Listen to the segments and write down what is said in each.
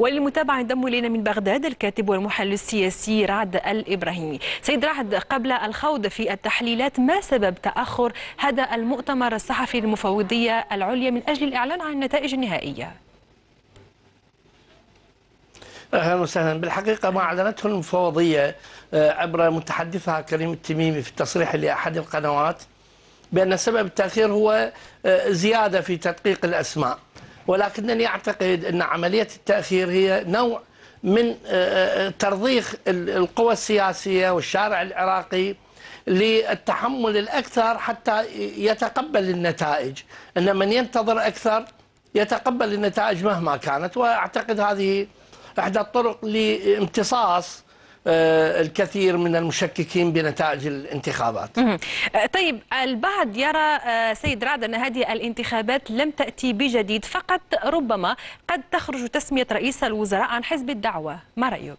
وللمتابعة ينضم إلينا من بغداد الكاتب والمحلل السياسي رعد الإبراهيمي. سيد رعد قبل الخوض في التحليلات ما سبب تأخر هذا المؤتمر الصحفي للمفوضية العليا من أجل الإعلان عن النتائج النهائية؟ أهلا وسهلا. بالحقيقة ما أعلنته المفوضية آه، عبر متحدثها كريم التميمي في التصريح لأحد القنوات بأن سبب التأخير هو آه، زيادة في تدقيق الأسماء. ولكنني أعتقد أن عملية التاخير هي نوع من آه، ترضيخ القوى السياسية والشارع العراقي للتحمل الأكثر حتى يتقبل النتائج. أن من ينتظر أكثر يتقبل النتائج مهما كانت وأعتقد هذه إحدى الطرق لامتصاص آه، الكثير من المشككين بنتائج الانتخابات. طيب البعض يرى آه، سيد رعد أن هذه الانتخابات لم تأتي بجديد فقط ربما قد تخرج تسمية رئيس الوزراء عن حزب الدعوة. ما رأيك؟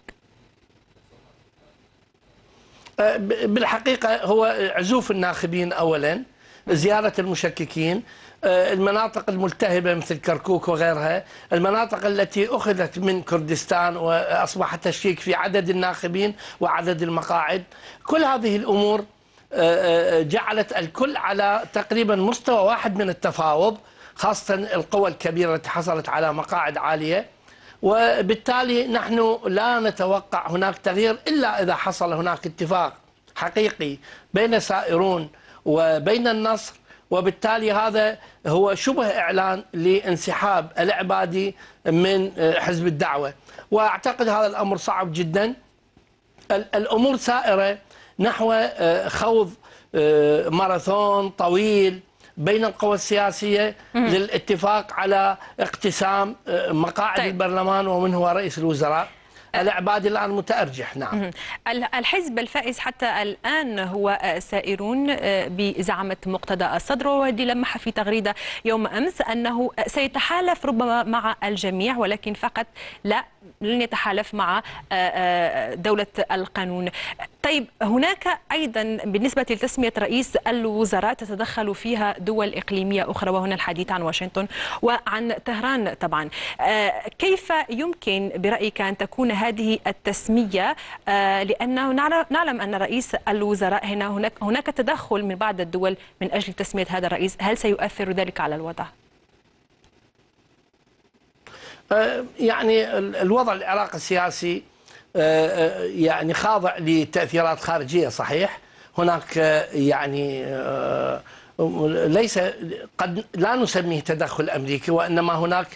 آه، بالحقيقة هو عزوف الناخبين أولا. زيارة المشككين آه، المناطق الملتهبة مثل كركوك وغيرها المناطق التي أخذت من كردستان وأصبح تشكيك في عدد الناخبين وعدد المقاعد. كل هذه الأمور آه، آه، جعلت الكل على تقريبا مستوى واحد من التفاوض خاصة القوى الكبيرة التي حصلت على مقاعد عالية. وبالتالي نحن لا نتوقع هناك تغيير إلا إذا حصل هناك اتفاق حقيقي بين سائرون وبين النصر وبالتالي هذا هو شبه إعلان لانسحاب العبادي من حزب الدعوة. وأعتقد هذا الأمر صعب جدا. الأمور سائرة نحو آه، خوض آه، ماراثون طويل بين القوى السياسية للاتفاق على اقتسام آه، مقاعد طيب. البرلمان ومن هو رئيس الوزراء. العبادي الآن متأرجح نعم. الحزب الفائز حتى الآن هو سائرون آه، بزعمة مقتدى الصدر والذي لمح في تغريدة يوم أمس أنه سيتحالف ربما مع الجميع ولكن فقط لا لن يتحالف مع آه، آه، دولة القانون. طيب هناك أيضا بالنسبة لتسمية رئيس الوزراء تتدخل فيها دول إقليمية أخرى وهنا الحديث عن واشنطن وعن طهران طبعا. كيف يمكن برأيك أن تكون هذه التسمية؟ آه، لأنه نعلم أن رئيس الوزراء هنا هناك هناك تدخل من بعض الدول من أجل تسمية هذا الرئيس. هل سيؤثر ذلك على الوضع؟ آه، يعني الوضع العراقي السياسي آه، يعني خاضع لتأثيرات خارجية صحيح؟ هناك يعني ليس قد لا نسميه تدخل أمريكي وإنما هناك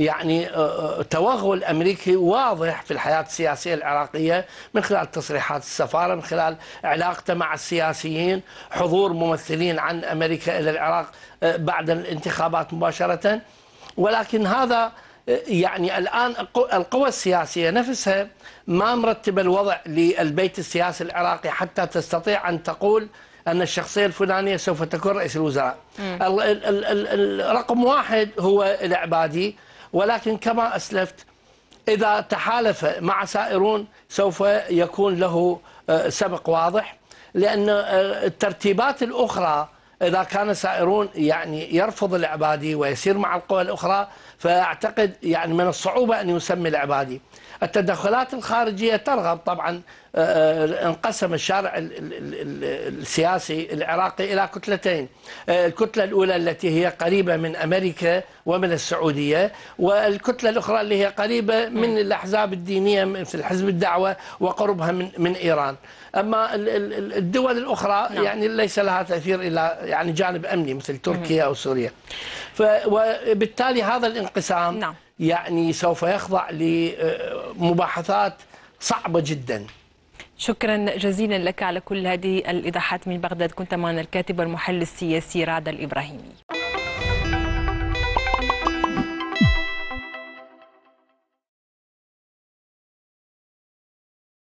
يعني آه، آه، توغل أمريكي واضح في الحياة السياسية العراقية من خلال تصريحات السفارة من خلال علاقته مع السياسيين حضور ممثلين عن أمريكا إلى العراق آه، بعد الانتخابات مباشرة. ولكن هذا يعني الآن القوى السياسية نفسها ما مرتبه الوضع للبيت السياسي العراقي حتى تستطيع أن تقول أن الشخصية الفلانية سوف تكون رئيس الوزراء. رقم واحد هو العبادي ولكن كما أسلفت إذا تحالف مع سائرون سوف يكون له آه، سبق واضح لأن آه، الترتيبات الأخرى إذا كان سائرون يعني يرفض العبادي ويسير مع القوى الأخرى فأعتقد يعني من الصعوبة أن يسمي العبادي التدخلات الخارجية ترغب طبعا آه، آه، انقسم الشارع السياسي العراقي إلى كتلتين. آه، الكتلة الأولى التي هي قريبة من أمريكا ومن السعودية والكتلة الأخرى اللي هي قريبة من الأحزاب الدينية مثل حزب الدعوة وقربها من, من إيران. أما الدول الأخرى نعم. يعني ليس لها تأثير إلى يعني جانب أمني مثل تركيا أو سوريا. وبالتالي هذا الانقسام نعم. يعني سوف يخضع لمباحثات صعبة جدا. شكرا جزيلا لك على كل هذه الإيضاحات من بغداد. كنت معنا الكاتب والمحلل السياسي رعد الإبراهيمي